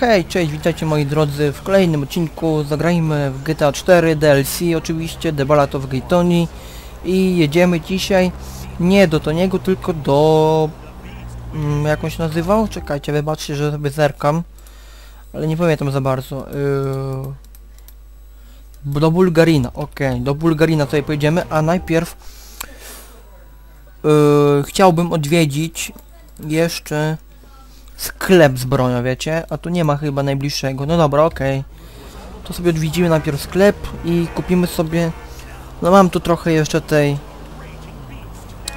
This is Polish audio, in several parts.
Hej, cześć, witajcie moi drodzy w kolejnym odcinku. Zagrajmy w GTA 4 DLC oczywiście, The Ballad of Gay Tony i jedziemy dzisiaj nie do Toniego, tylko do... Mm, jak on się nazywał? Czekajcie, wybaczcie, że sobie zerkam, ale nie pamiętam za bardzo. Yy... Do Bulgarina, okej, do Bulgarina sobie pojedziemy, a najpierw yy, chciałbym odwiedzić jeszcze sklep z bronią, wiecie? A tu nie ma chyba najbliższego. No dobra, okej. To sobie odwiedzimy najpierw sklep i kupimy sobie... No mam tu trochę jeszcze tej...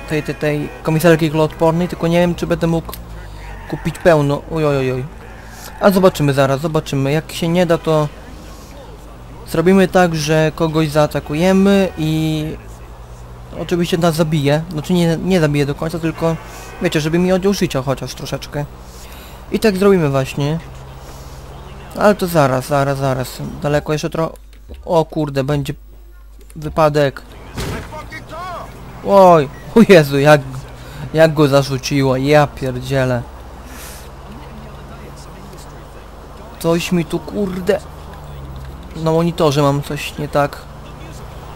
Tej, tej, tej komisarki kuloodpornej, tylko nie wiem czy będę mógł kupić pełno. Oj, oj, oj, oj. A zobaczymy zaraz, zobaczymy. Jak się nie da to... Zrobimy tak, że kogoś zaatakujemy i... Oczywiście nas zabije. Znaczy nie, nie zabije do końca, tylko... Wiecie, żeby mi odjął życia chociaż troszeczkę. I tak zrobimy właśnie. Ale to zaraz, zaraz, zaraz. Daleko jeszcze trochę... O kurde, będzie wypadek. Oj, o Jezu, jak, jak go zarzuciło, ja pierdzielę. Coś mi tu kurde... Na monitorze mam coś nie tak.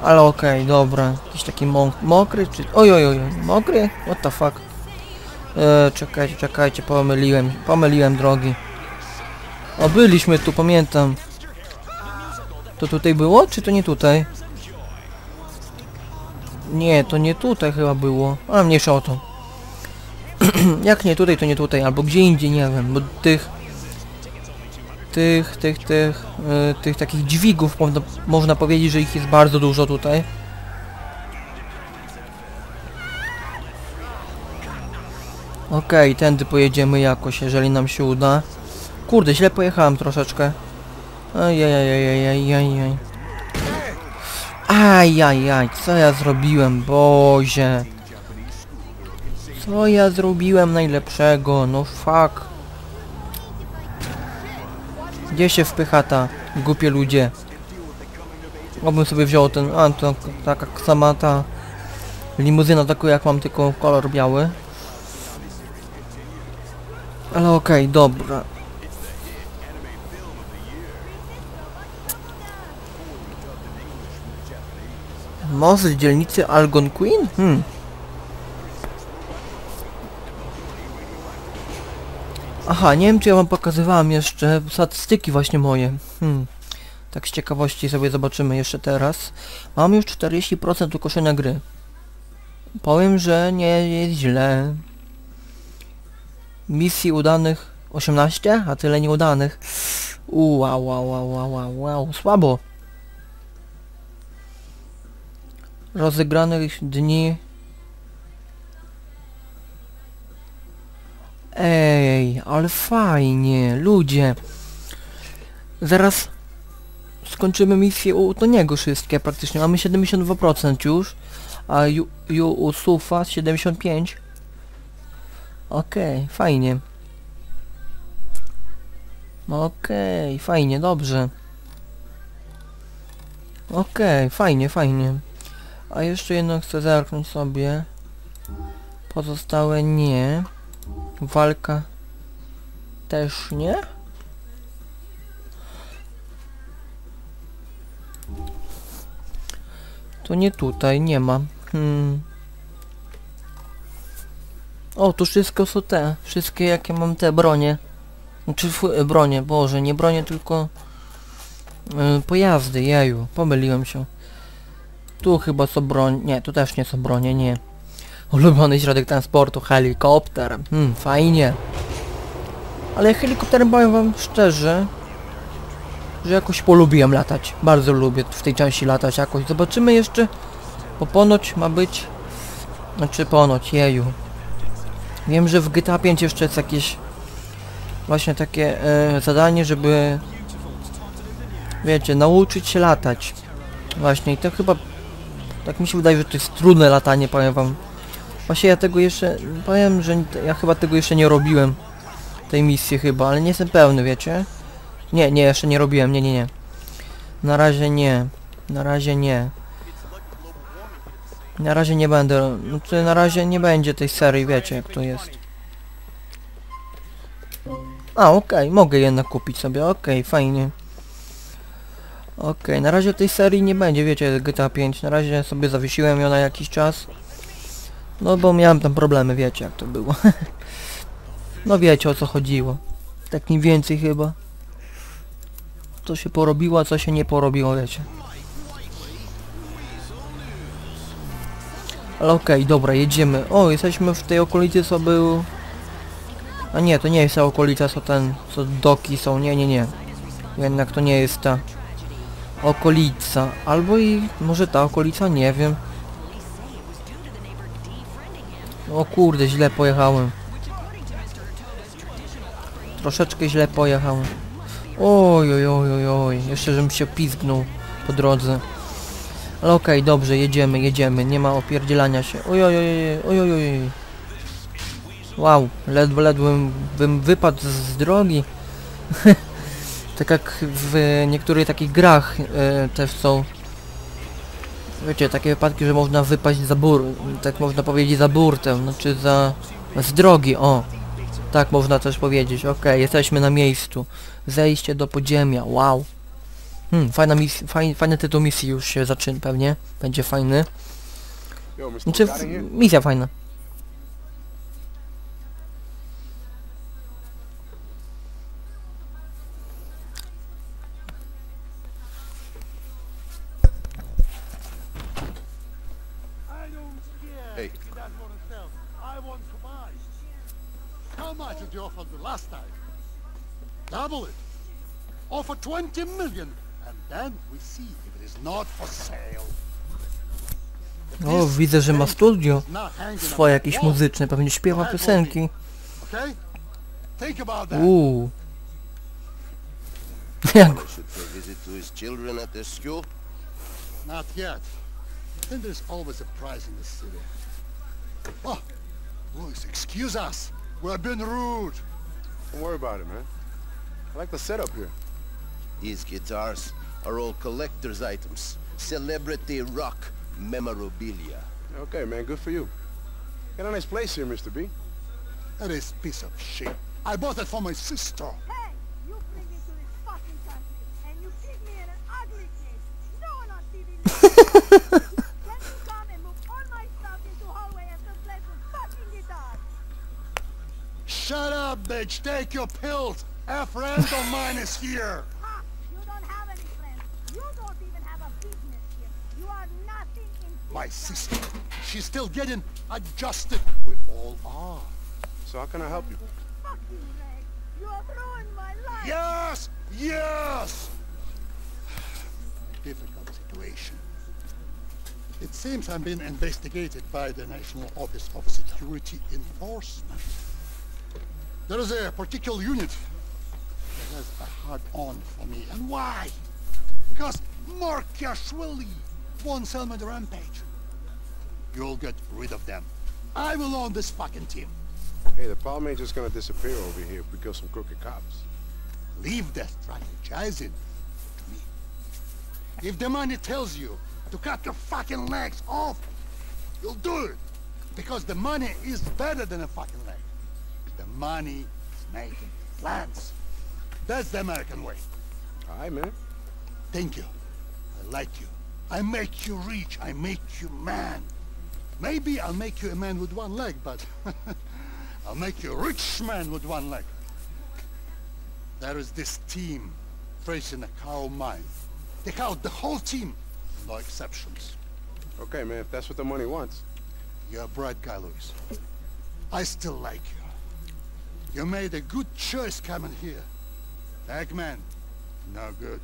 Ale okej, dobra. Jakiś taki mok mokry czy... Oj, oj, oj, mokry? What the fuck? E, czekajcie, czekajcie, pomyliłem, pomyliłem drogi. O, byliśmy tu, pamiętam. To tutaj było, czy to nie tutaj? Nie, to nie tutaj chyba było. A, mniejsza o to. Jak nie tutaj, to nie tutaj, albo gdzie indziej, nie wiem, bo tych... Tych, tych, tych, e, tych takich dźwigów, można, można powiedzieć, że ich jest bardzo dużo tutaj. Okej, okay, tędy pojedziemy jakoś, jeżeli nam się uda. Kurde, źle pojechałem troszeczkę. Ajajajajajajajaj. Ajajaj, co ja zrobiłem, Boże. Co ja zrobiłem najlepszego, no fuck. Gdzie się wpycha ta, głupie ludzie? Obym sobie wziął ten, a to taka sama ta limuzyna, taką jak mam, tylko kolor biały. Ale okej, okay, dobra. Most z dzielnicy Algonquin? Hmm. Aha, nie wiem czy ja wam pokazywałam jeszcze statystyki właśnie moje. Hmm. Tak z ciekawości sobie zobaczymy jeszcze teraz. Mam już 40% ukoszenia gry. Powiem, że nie jest źle misji udanych 18, a tyle nieudanych. Uuu, wow, wow, wow, wow, wow, słabo. Rozegranych dni... Ej, ale fajnie, ludzie. Zaraz skończymy misję u Toniego wszystkie praktycznie. Mamy 72% już, a ju, ju u Sufa 75%. Okej, okay, fajnie. Okej, okay, fajnie, dobrze. Okej, okay, fajnie, fajnie. A jeszcze jedno chcę zerknąć sobie. Pozostałe nie. Walka też nie. To nie tutaj, nie ma. Hmm. O, tu wszystko są te. Wszystkie jakie mam te bronie. Znaczy e, bronie, boże, nie bronie, tylko yy, pojazdy, jeju, pomyliłem się. Tu chyba są broń, nie, tu też nie są bronie, nie. Ulubiony środek transportu, helikopter, hmm, fajnie. Ale helikopterem powiem wam szczerze, że jakoś polubiłem latać. Bardzo lubię w tej części latać jakoś. Zobaczymy jeszcze, bo ponoć ma być, znaczy ponoć, jeju, Wiem, że w GTA 5 jeszcze jest jakieś właśnie takie e, zadanie, żeby wiecie, nauczyć się latać. Właśnie i to chyba tak mi się wydaje, że to jest trudne latanie, powiem wam. Właśnie ja tego jeszcze, powiem, że ja chyba tego jeszcze nie robiłem. Tej misji chyba, ale nie jestem pełny, wiecie? Nie, nie, jeszcze nie robiłem, nie, nie, nie. Na razie nie. Na razie nie. Na razie nie będę, no to na razie nie będzie tej serii, wiecie jak to jest. A, okej, mogę jednak kupić sobie, okej, fajnie. Okej, na razie tej serii nie będzie, wiecie, GTA 5. Na razie sobie zawiesiłem ją na jakiś czas. No bo miałem tam problemy, wiecie jak to było. no wiecie o co chodziło. Tak mniej więcej chyba. Co się porobiło, a co się nie porobiło, wiecie. Ale okej, dobra, jedziemy. O, jesteśmy w tej okolicy, co był... A nie, to nie jest ta okolica, co ten... co doki są, nie, nie, nie. Jednak to nie jest ta okolica. Albo i może ta okolica, nie wiem. O kurde, źle pojechałem. Troszeczkę źle pojechałem. Oj, oj, oj, oj, oj. Jeszcze żebym się pizgnął po drodze. Ale okej, dobrze, jedziemy, jedziemy. Nie ma opierdzielania się. Oj, oj, oj, oj, oj, oj. Wow, ledwo, ledwo bym, wypadł z drogi. tak jak w niektórych takich grach e, też są. Wiecie, takie wypadki, że można wypaść za bur... tak można powiedzieć za burtę, znaczy za... z drogi, o. Tak można też powiedzieć, okej, jesteśmy na miejscu. Zejście do podziemia, wow. Hmm, fajna misja, faj, fajny tytuł misji już się zaczyna pewnie. Będzie fajny. Znaczy, misja fajna. How much did you the last time? Double it. Offer 20 million. O, widzę, że ma studio swoje jakieś muzyczne, pewnie śpiewa piosenki. Uuu. Jak. Not yet. Then there's always a price in the city. Oh, Louis, excuse us. We're being rude. Don't worry about it, man. I like the setup here. His guitars are all collector's items. Celebrity rock memorabilia. Okay, man, good for you. Got a nice place here, Mr. B. That is piece of shit. I bought it for my sister. Hey, you bring me to this fucking country, and you keep me in an ugly cage. No one on TV knows. Can you come and move all my stuff into hallway and replace with fucking guitar? Shut up, bitch. Take your pills. A friend of mine is here. Ha! You don't have any friends. You don't even have a business here. You are nothing in My sister. She's still getting adjusted. We all are. So how can I help you? You have ruined my life. Yes! Yes! Difficult situation. It seems I'm being investigated by the National Office of Security Enforcement. There is a particular unit that has a hard on for me. And why? Because Mark Yashvili won't sell me the rampage. You'll get rid of them. I will own this fucking team. Hey, the problem ain't just gonna disappear over here if we kill some crooked cops. Leave that strategizing to me. If the money tells you to cut your fucking legs off, you'll do it. Because the money is better than a fucking leg. The money is making plans. That's the American way. All right, man. Thank you. I like you. I make you rich. I make you man. Maybe I'll make you a man with one leg, but I'll make you a rich man with one leg. There is this team facing a cow mine. Take out the whole team. No exceptions. Okay, man, if that's what the money wants. You're a bright guy, Louis. I still like you. You made a good choice coming here. Eggman, no good.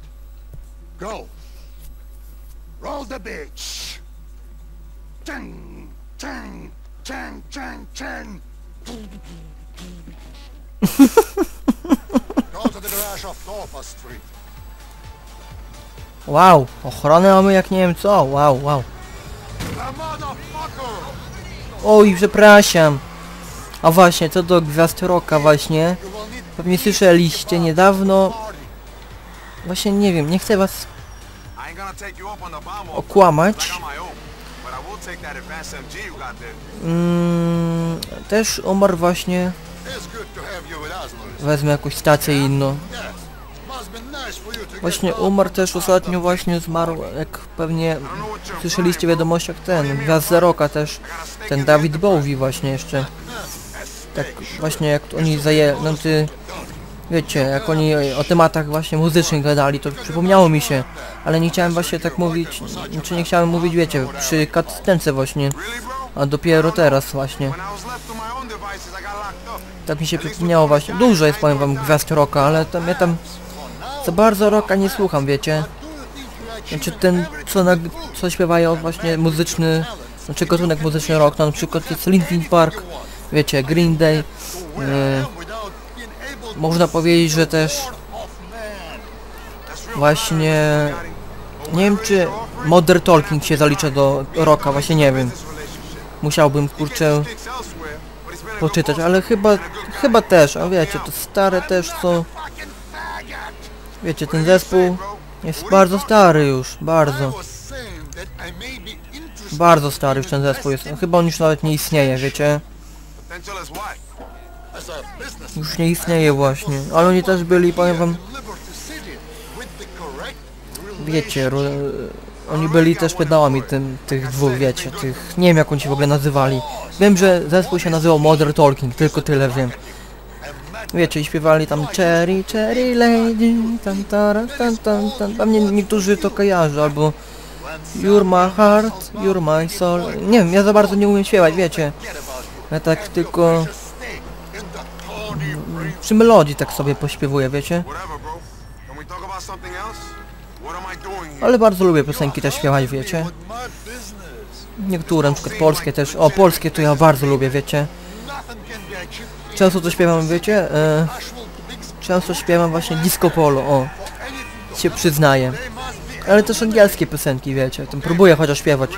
Go. Roll the bitch. Chang, chang, chang, chang, chang. Go to the garage off Norfolk Street. Wow, ochronę mamy jak nie wiem co, wow, wow. Oj, przepraszam. A właśnie, co do Gwiazd Rocka właśnie. Pewnie słyszeliście niedawno. Właśnie nie wiem, nie chcę was okłamać. Mm, też umarł właśnie. Wezmę jakąś stację inną. Właśnie umarł też ostatnio właśnie zmarł, jak pewnie słyszeliście w wiadomościach ten, Gwiazd za Roka też, ten David Bowie właśnie jeszcze. Tak właśnie jak oni zajęli, no ty, wiecie, jak oni o tematach właśnie muzycznych gadali, to przypomniało mi się, ale nie chciałem właśnie tak mówić, czy nie chciałem mówić, wiecie, przy katstence właśnie, a dopiero teraz właśnie. Tak mi się przypomniało właśnie, dużo jest powiem wam Gwiazd Roka, ale tam ja tam za bardzo Roka nie słucham, wiecie. Znaczy ten, co, na, co śpiewają właśnie muzyczny, znaczy gatunek muzyczny rock, no na przykład jest Linkin Park, wiecie, Green Day, e, Without being able to można powiedzieć, że też właśnie, nie wiem czy Modern Talking się zalicza do rocka, właśnie nie wiem, musiałbym kurczę poczytać, ale chyba, chyba też, a wiecie, to stare też co, wiecie, ten zespół jest bardzo stary już, bardzo. Bardzo stary już ten zespół jest. Chyba on już nawet nie istnieje, wiecie? Już nie istnieje właśnie. Ale oni też byli, powiem wam, wiecie, oni byli też pedałami tym, tych dwóch, wiecie, tych, nie wiem jak oni się w ogóle nazywali. Wiem, że zespół się nazywał Modern Talking, tylko tyle wiem. Wiecie, i śpiewali tam Cherry, Cherry Lady, tam, tara, tam, tam, tam, pewnie niektórzy to kojarzą, albo You're my heart, you're my soul. Nie wiem, ja za bardzo nie umiem śpiewać, wiecie. Ja tak tylko steak in the Tony przy melodii tak sobie pośpiewuję, wiecie. Ale bardzo lubię piosenki też śpiewać, wiecie. Niektóre, na przykład polskie też. O, polskie to ja bardzo lubię, wiecie. Często to śpiewam, wiecie. E, często śpiewam właśnie disco polo, o. Się przyznaję. Ale też angielskie piosenki, wiecie. Tam próbuję chociaż śpiewać.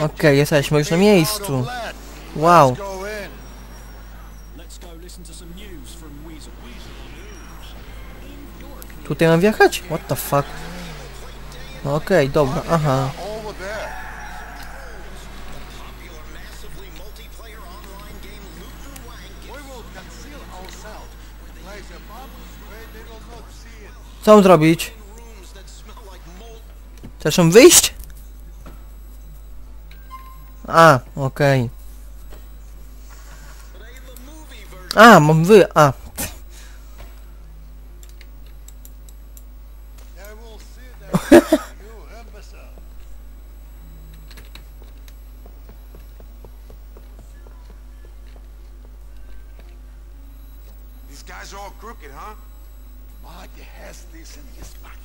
Okej, jesteśmy już na miejscu. Wow. Tutaj mam wjechać? What the fuck? No Okej, dobra, aha. Co mam zrobić? Chcesz wyjść? A, okej. A, mam wy... A, They will see that you imbecile. These guys are all crooked, huh? Has this in his pocket.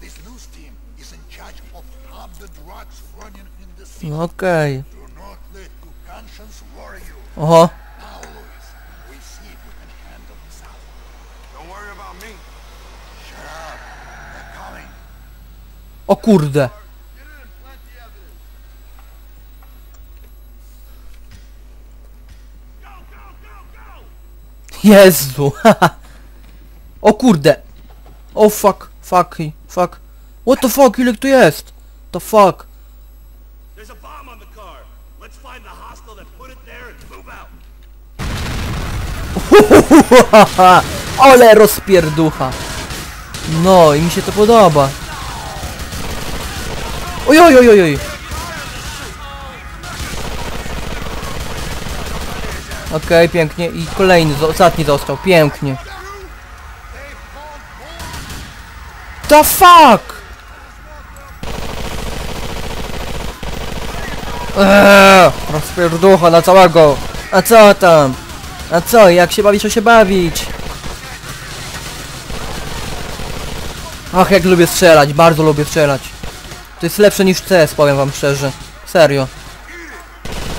This news team is in charge of how the drugs running in the city. okej. Do not let your conscience worry you. Oho, Now, o kurde. Jezu. O kurde. O fuck, fuck, fuck. What the fuck, ile tu jest? The fuck. Ale rozpierducha. No i mi się to podoba. Oj, oj, oj, oj. Okej, pięknie. I kolejny, ostatni został. Pięknie. The fuck! Eee, rozpierducha na całego. A co tam? A co, jak się bawić, to się bawić. Ach, jak lubię strzelać, bardzo lubię strzelać. To jest lepsze niż CS, powiem wam szczerze. Serio.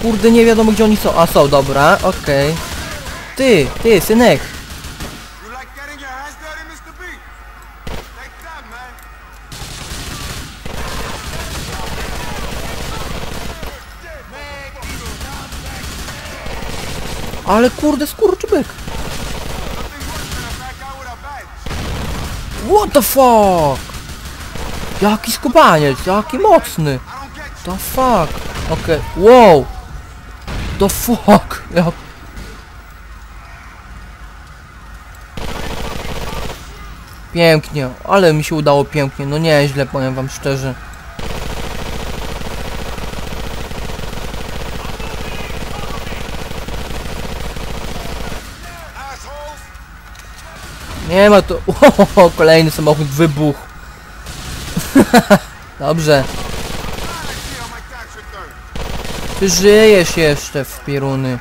Kurde, nie wiadomo gdzie oni są. A są, dobra, okej. Ty, ty, synek. Ale kurde, skurczybyk. What the fuck? Jaki skubaniec, jaki mocny. The fuck? Okej, wow. The fuck? Pięknie, ale mi się udało pięknie, no nieźle powiem wam szczerze. Nie ma to... O, kolejny samochód wybuchł. Dobrze. Ty żyjesz jeszcze w pieruny.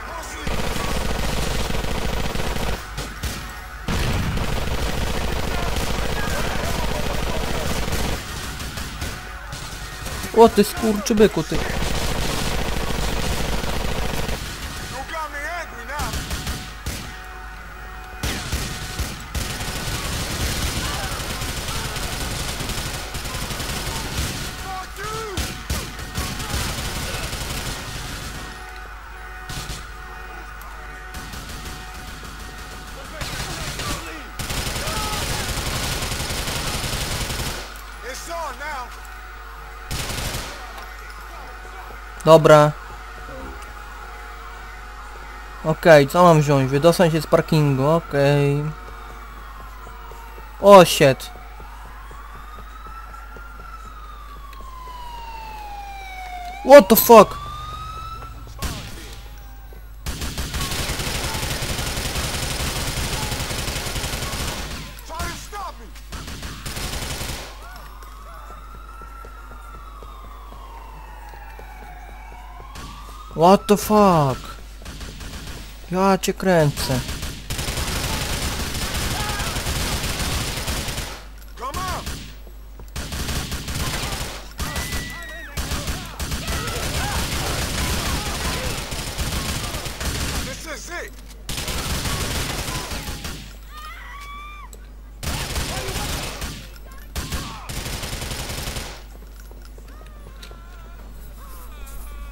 O ty skurczybyku ty. Dobra. Okej, co mam wziąć? Wydostać się z parkingu, okej. O, shit. What the fuck? What the fuck? Ja cię kręcę.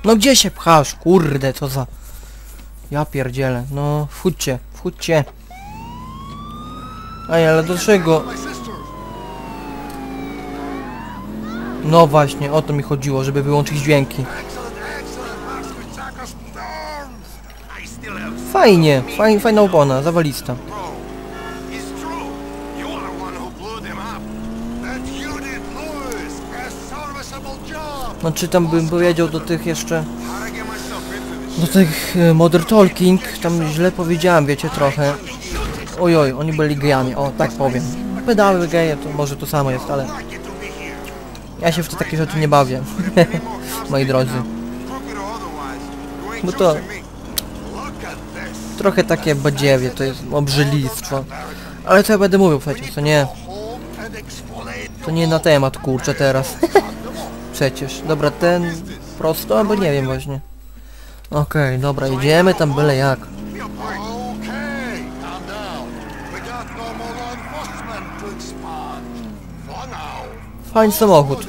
No gdzie się pchasz? Kurde, co za... Ja pierdzielę. No, wchódźcie, wchódźcie. Ej, ale do czego? No właśnie, o to mi chodziło, żeby wyłączyć dźwięki. Fajnie, faj, fajna opona, zawalista. Bro, it's true. You are the one who blew them up. That you did, Lewis. A serviceable job. No czy tam bym powiedział do tych jeszcze... Do tych e, Modern Talking, tam źle powiedziałem, wiecie, trochę. Ojoj, oni byli gejami, o, tak powiem. Pedały geje, to może to samo jest, ale... Ja się w te takie rzeczy nie bawię, moi drodzy. Bo to trochę takie badziewie, to jest obrzydlistwo. Ale co ja będę mówił przecież, to nie... To nie na temat, kurczę, teraz. Przecież. Dobra, ten prosto, albo nie wiem właśnie. Okej, dobra, idziemy tam byle jak. Okay. Fajny samochód.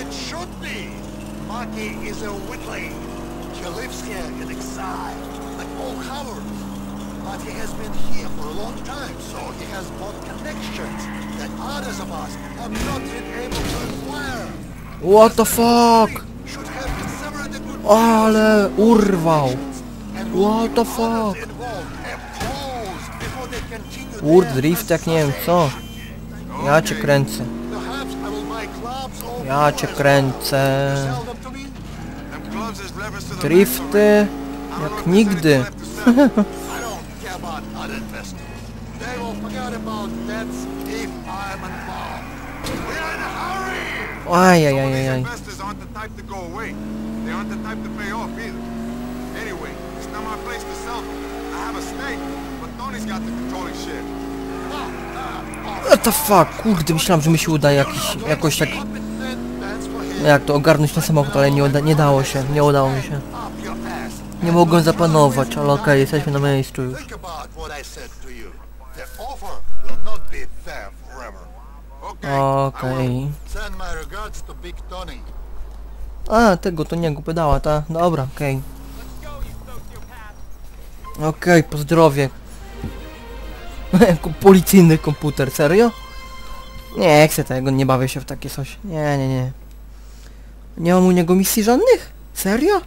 It's is a. He lives here in exile, like all Howards. But he has been here for a long time, so he has bought connections that others of us have not been able to acquire. What the fuck? Ale urwał. What the fuck? Word drift jak nie wiem co. Ja cię kręcę. Ja cię kręcę. Drifty jak nigdy. Either. Anyway, it's not my place to. What the fuck? Kurde, myślałem, że mi się uda jakiś, jakoś tak... Up it then, that's for him. Jak to ogarnąć ten samochód, ale nie, uda, nie dało się. Nie udało mi się. Nie mogłem zapanować, ale okej, jesteśmy na miejscu już. Okay. Okej. Tony. A, tego to nie pedała, ta? Dobra, okej. Okej, pozdrowie. Policyjny komputer, serio? Nie chcę tego, nie bawię się w takie coś. Nie, nie, nie. Nie mam u niego misji żadnych? Serio?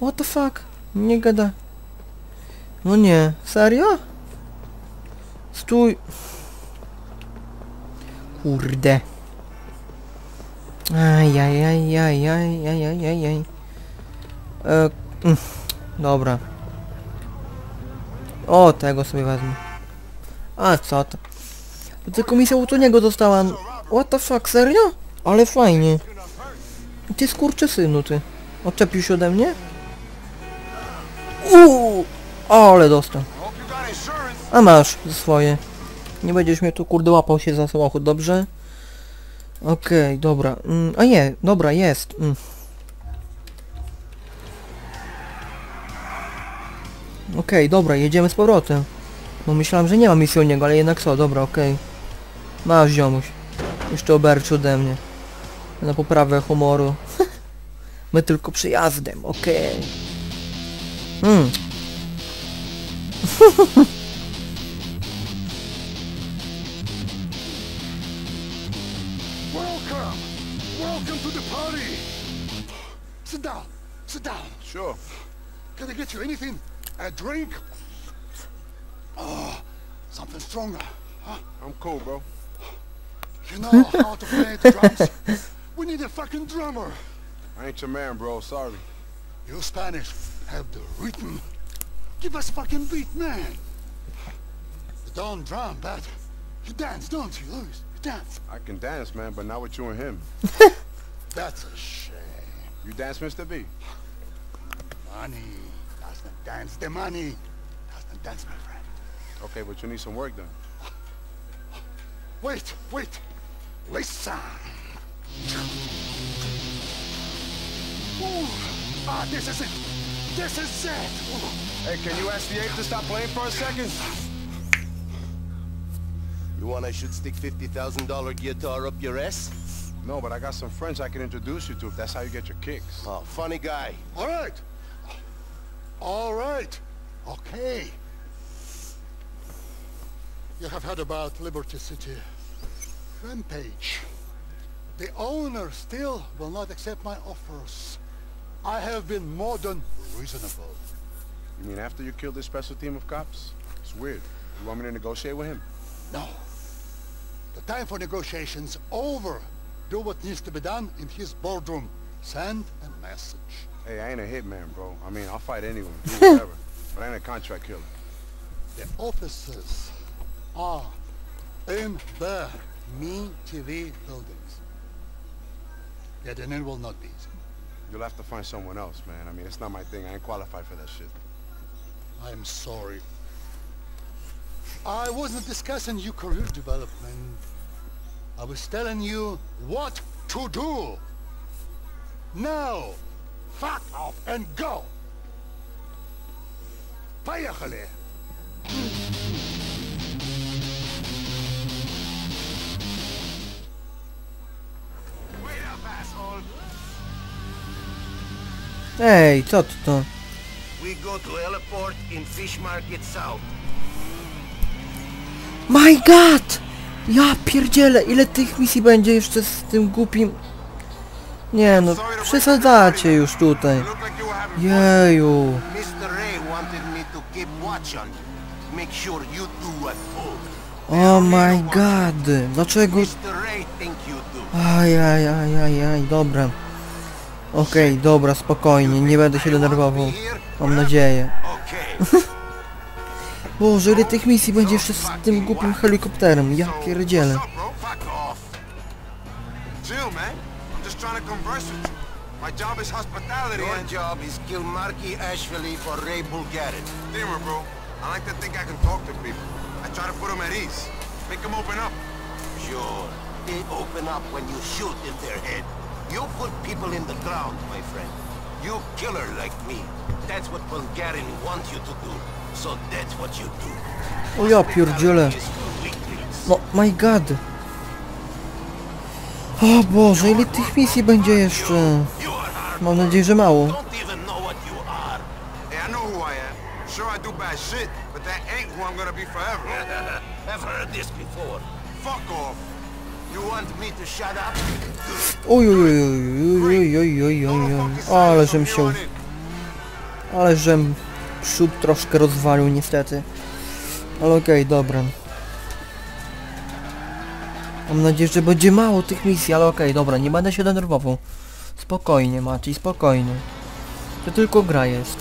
What the fuck? Nie gada. No nie, serio? Stój. Kurde. Aj, aj, aj, aj, aj, aj, aj, aj, aj. E, mm, dobra. O, tego sobie wezmę. A co to? To tylko misja u niego dostała. What the fuck, serio? Ale fajnie. Ty skurczy synu, ty. Odczepił się ode mnie? Uuu, ale dostał. A masz swoje. Nie będziesz mnie tu kurde łapał się za samochód, dobrze? Okej, dobra. Mm, a nie, dobra, jest. Mm. Okej, dobra, jedziemy z powrotem. Bo myślałem, że nie ma misji u niego, ale jednak co, dobra, okej. Masz ziomuś. Jeszcze oberczy ode mnie. Na poprawę humoru. My tylko przyjazdem, okej. Hmm. Welcome! Welcome to the party! Sit down, sit down. Sure. Can I get you anything? A drink? Oh, something stronger. Huh? I'm cool, bro. You know how to play the drums? We need a fucking drummer. I ain't your man, bro. Sorry. You Spanish have the rhythm. Give us fucking beat, man. You don't drum, but you dance, don't you, Luis? You dance. I can dance, man, but not with you and him. That's a shame. You dance, Mr. B? Money doesn't dance. The money doesn't dance, my friend. Okay, but you need some work done. Wait, wait. Listen. Ooh. Ah, this is it. This is it. Hey, can you ask the ape to stop playing for a second? You want I should stick $50,000 guitar up your ass? No, but I got some friends I can introduce you to if that's how you get your kicks. Oh, funny guy. All right. All right. Okay. You have heard about Liberty City. Rampage. The owner still will not accept my offers. I have been more than reasonable. You mean after you killed this special team of cops? It's weird. You want me to negotiate with him? No. The time for negotiations over. Do what needs to be done in his boardroom. Send a message. Hey, I ain't a hitman, bro. I mean, I'll fight anyone, do whatever. but I ain't a contract killer. The offices are in the Me TV buildings. Getting in will not be. You'll have to find someone else, man. I mean, it's not my thing. I ain't qualified for that shit. I'm sorry. I wasn't discussing your career development. I was telling you what to do. Now, fuck off and go. Поехали. Wait up, asshole. Ej, co to? to? My god! Ja pierdzielę, ile tych misji będzie jeszcze z tym głupim... Nie no, przesadzacie już tutaj. Jeju. Oh my god, dlaczego... Ajajajajaj, aj, aj, aj, dobra. Okej, dobra, spokojnie, nie będę się denerwował. Mam nadzieję. Okay. Boże, ile tych misji będzie jeszcze z tym głupim helikopterem, ja pierdzielę. My job is hospitality Your and... job is kill Marky Ashvili for Ray Bulgarin. Dimmer, bro. I like to think I can talk to people. I try to put them at ease. Make them open up. Sure. They open up when you shoot in their head. You put people in the ground, my friend. You killer like me. That's what Bulgarin wants you to do. So that's what you do. O ja pierdzielę. No, my god. O Boże, ile tych misji będzie jeszcze? Mam nadzieję, że mało. Fuck off! Uj, uj, uj, uj, uj, uj, ale żem się... Ale żem przód troszkę rozwalił niestety. Ale okej, okay, dobra. Mam nadzieję, że będzie mało tych misji, ale okej, okay, dobra, nie będę się denerwował. Spokojnie, Maciej, spokojnie. To tylko gra jest.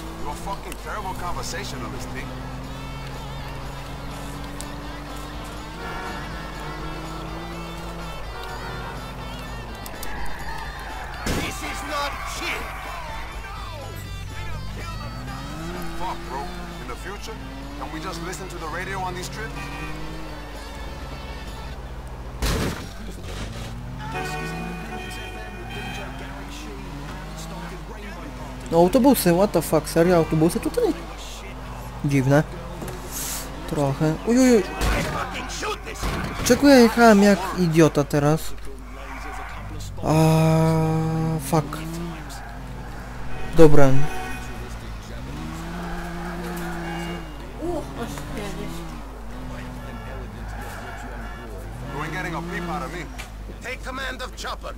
Shit. Fuck, bro. In the future, can we just listen to the radio on these trips? No autobusy, what the fuck, serio autobusy tutaj? Dziwne. Trochę. Uj, uj, uj. Fucking shoot this. Czego ja jechałem jak idiota teraz? A fuck. Dobra. You ain't getting a peep out of me. Take command of chopper.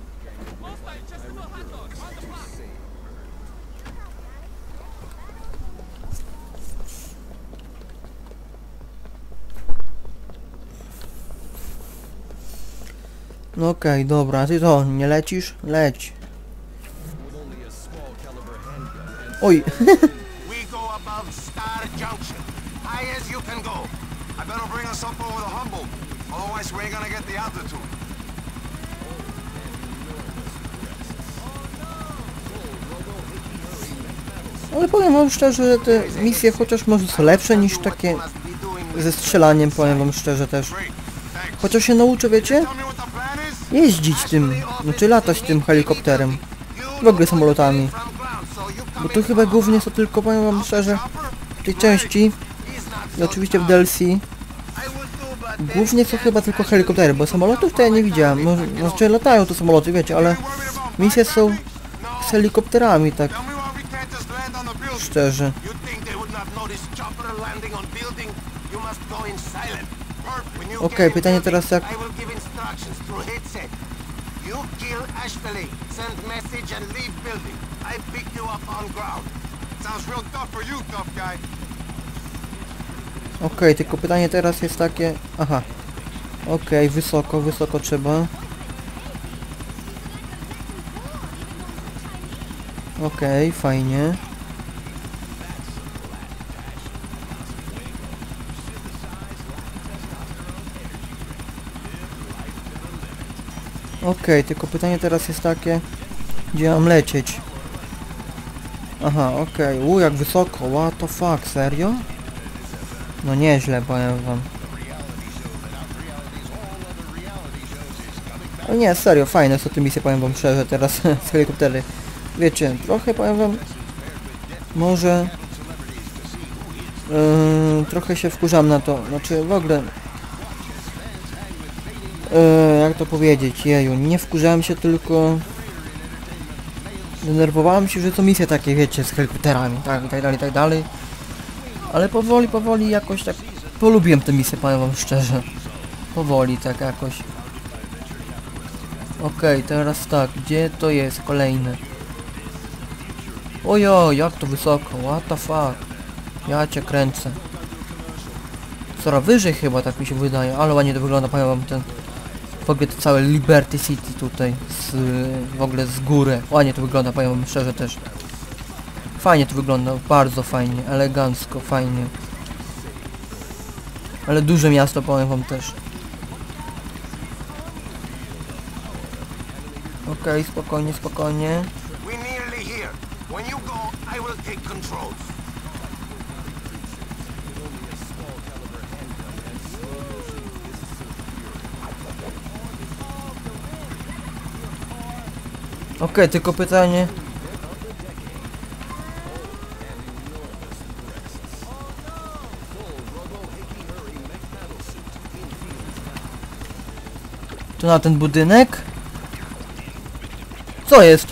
No okej, dobra, ty to, nie lecisz? Leć. Altitude. ale powiem wam szczerze, że te misje chociaż może są lepsze niż takie ze strzelaniem, powiem wam szczerze też. Chociaż się nauczę, wiecie? Jeździć tym, znaczy latać tym helikopterem. W ogóle samolotami. Bo tu chyba głównie są tylko, powiem wam szczerze, w tej części, i oczywiście w DLC, głównie są chyba tylko helikoptery, bo samolotów to ja nie widziałem. Znaczy latają to samoloty, wiecie, ale misje są z helikopterami, tak szczerze. Okej, okay, pytanie teraz jak... You kill Ashley. Send message and leave building. I pick you up on ground. Sounds real tough for you, tough guy. Okej, tylko pytanie teraz jest takie... Aha. Okej, wysoko, wysoko trzeba. Okej, fajnie. Okej, tylko pytanie teraz jest takie... Gdzie mam lecieć? Aha, okej. U, jak wysoko. What the fuck, serio? No nieźle, powiem wam. Ale nie, serio, fajne są te misje, powiem wam szczerze, teraz z helikoptery. Wiecie, trochę powiem wam... Może... Yy, trochę się wkurzam na to, znaczy w ogóle... Yy, jak to powiedzieć, jeju, nie wkurzałem się, tylko... Denerwowałem się, że to misje takie, wiecie, z helikopterami, tak, i tak dalej, i tak dalej. Ale powoli, powoli jakoś tak polubiłem tę misję, powiem wam szczerze. Powoli tak jakoś. Okej, teraz tak, gdzie to jest kolejne? Ojo, jak to wysoko, what the fuck. Ja cię kręcę. Coraz wyżej chyba, tak mi się wydaje, ale ładnie to wygląda, powiem wam ten... Ogóle to całe Liberty City tutaj, z, w ogóle z góry. Ładnie to wygląda, powiem szczerze też. Fajnie to wygląda, bardzo fajnie, elegancko, fajnie. Ale duże miasto, powiem wam też. Okej, spokojnie, spokojnie. We nearly here. When you go, I will take controls. Okej, tylko pytanie. To na ten budynek? Co jest?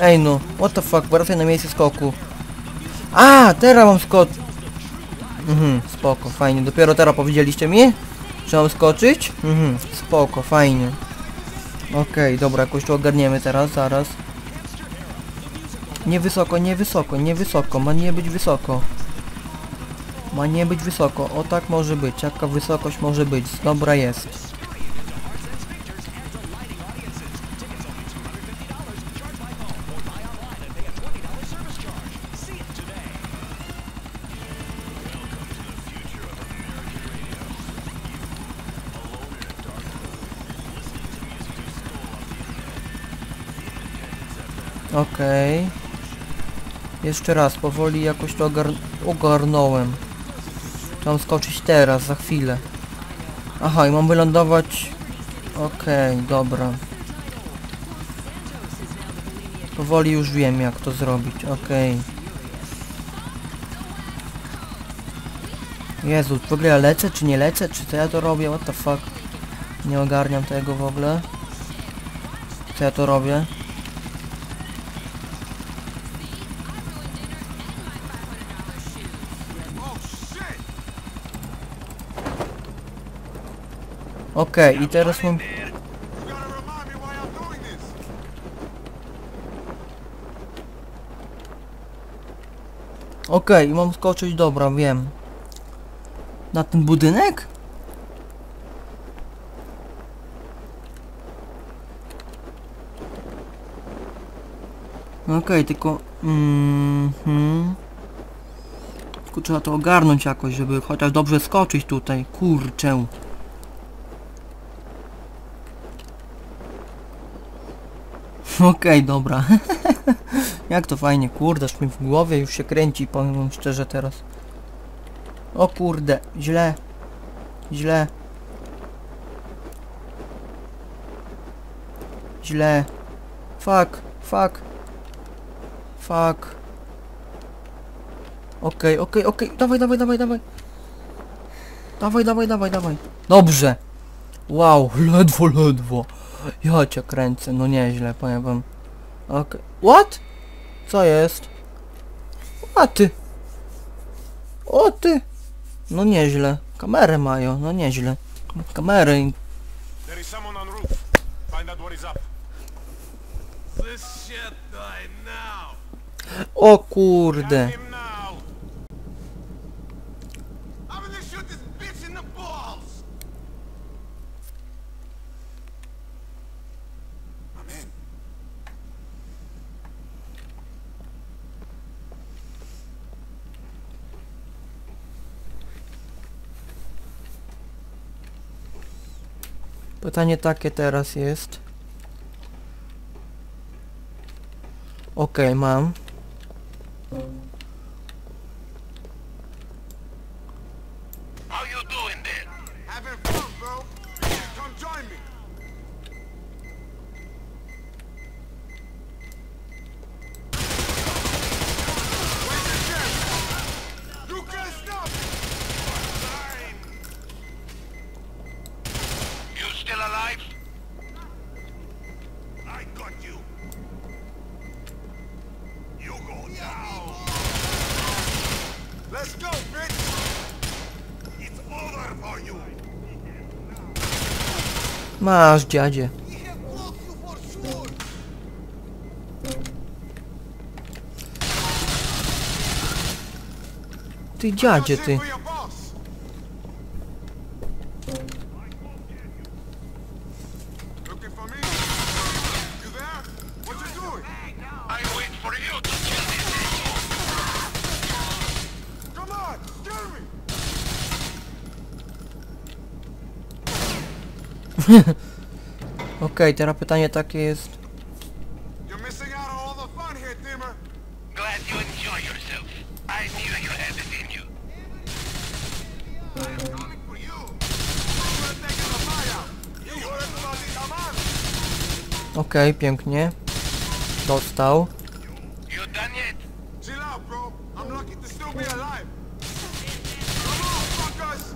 Ej no, what the fuck, wracaj na miejsce skoku. A, teraz mam skok. Mhm, spoko, fajnie. Dopiero teraz powiedzieliście mi? Że mam skoczyć? Mhm, spoko, fajnie. Okej, dobra, jakoś to ogarniemy teraz, zaraz. Nie wysoko, nie wysoko, nie wysoko, ma nie być wysoko. Ma nie być wysoko, o tak może być, jaka wysokość może być, dobra jest. Okej. Jeszcze raz, powoli jakoś to ogar ogarnąłem. Mam skoczyć teraz, za chwilę. Aha, i mam wylądować... Okej, dobra. Powoli już wiem jak to zrobić, okej. Jezu, w ogóle ja lecę czy nie lecę? Czy co ja to robię? What the fuck? Nie ogarniam tego w ogóle. Co ja to robię? Oh, shit! Okej, i teraz mam... Okej, mam skoczyć, dobra, wiem. Na ten budynek? Okej, tylko... Mhm. Tylko trzeba to ogarnąć jakoś, żeby chociaż dobrze skoczyć tutaj. Kurczę. Okej, dobra. Jak to fajnie, kurde, aż mi w głowie już się kręci, powiem szczerze teraz. O kurde, źle. Źle. Źle. Fuck, fuck. Fuck. Okej, okej, okej, dawaj, dawaj, dawaj, dawaj. Dawaj, dawaj, dawaj, dawaj. Dobrze. Wow, ledwo, ledwo. Ja cię kręcę, no nieźle, powiem wam. Okej. What? Co jest? A ty. O ty. No nieźle. Kamerę mają, no nieźle. Kamery. im- There is someone on roof. Find out what is up. This shit die now. O kurde. Got him now. I'm gonna shoot this bitch in the balls. I'm in. Pytanie takie teraz jest. Okej, mam. How you doing there? Having fun, bro. Come join me. Where's the chest? You can't stop me. You still alive? I got you. You go down. Let's go, bitch. It's over for you. Masz, dziadzie. Ty dziadzie, ty. Okej, teraz pytanie takie jest. You're missing out on all the fun here, Dimmer. Glad you enjoy yourself. I knew you had it in you. I'm coming for you. You're taking the buyout. You heard about the command. Okej, pięknie. Dostał. You done yet? Chill out, bro. I'm lucky to still be alive. Come on, fuckers.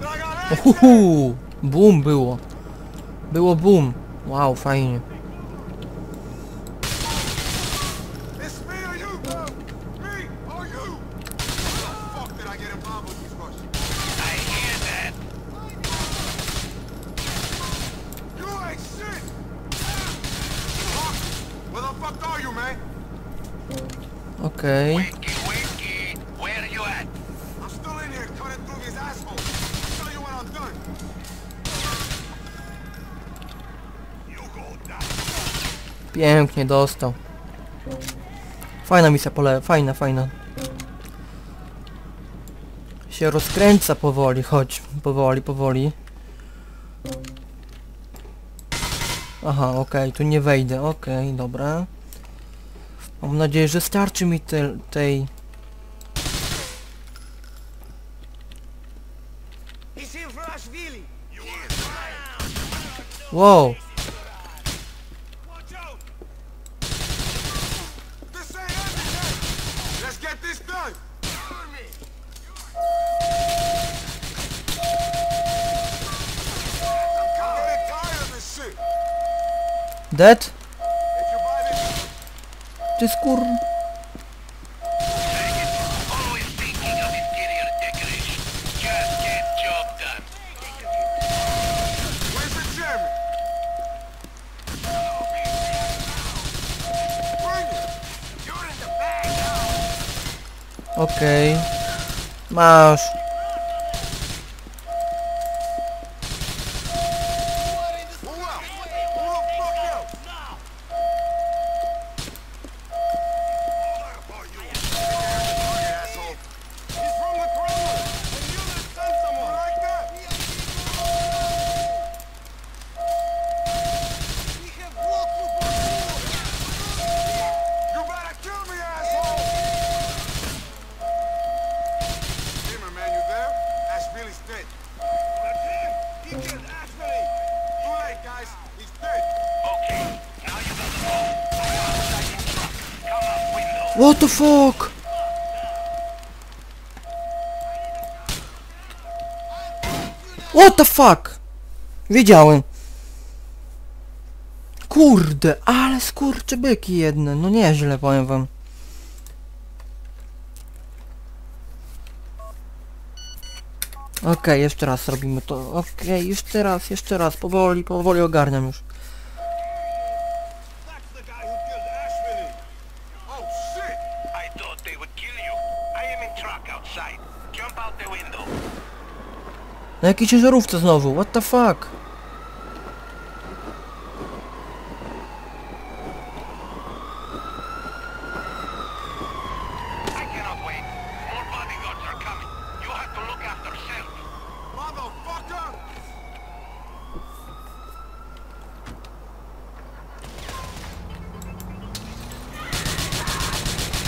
I got action. Uhuhu! Boom było. Było boom. Wow, fajnie. Pięknie dostał. Fajna misja pole, fajna, fajna. Się rozkręca powoli, chodź. Powoli, powoli. Aha, okej, tu nie wejdę, okej, dobra. Mam nadzieję, że starczy mi te, tej... Wow! In the bag now. Okej. Masz. What the fuck? What the fuck? Wiedziałem. Kurde, ale skurcze byki jedne. No nieźle, powiem wam. Okej, jeszcze raz robimy to. Okej, jeszcze raz, jeszcze raz. Powoli, powoli ogarniam już. Na jakiej ciężarówce znowu? What the fuck? I cannot wait. More bodyguards are coming. You have to look after self. Motherfucker!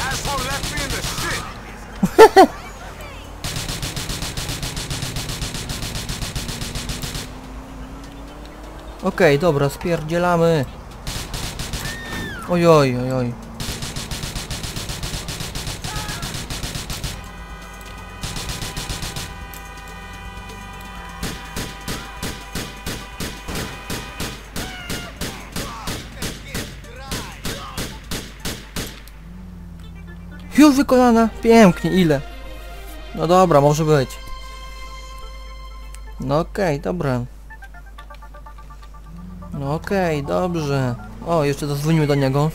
Asshole left me in the shit! Okej, dobra, spierdzielamy. Ojoj, ojoj. Już wykonana? Pięknie, ile? No dobra, może być. No okej, dobra. No okej, dobrze. O, jeszcze zadzwonimy do niego.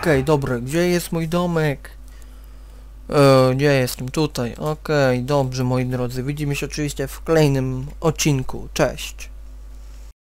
Okej, dobra, gdzie jest mój domek? E, gdzie jestem? Tutaj. Okej, dobrze moi drodzy. Widzimy się oczywiście w kolejnym odcinku. Cześć.